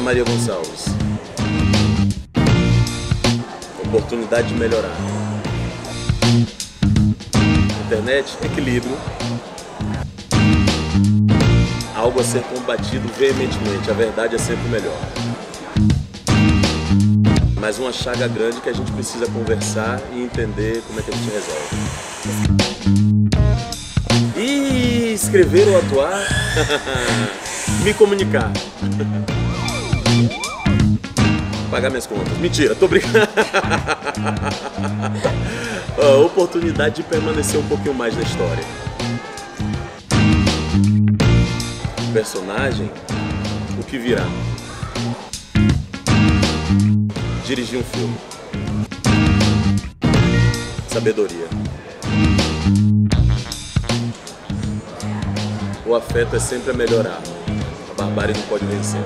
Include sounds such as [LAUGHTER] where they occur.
Maria Gonçalves. Oportunidade de melhorar. Internet, equilíbrio. Algo a ser combatido veementemente. A verdade é sempre melhor. Mas uma chaga grande que a gente precisa conversar e entender como é que a gente resolve. E escrever ou atuar? [LAUGHS] Me comunicar. [LAUGHS] Pagar minhas contas. Mentira, tô brincando. [LAUGHS] Oportunidade de permanecer um pouquinho mais na história. Personagem, o que virá. Dirigir um filme. Sabedoria. O afeto é sempre a melhorar. A barbárie não pode vencer.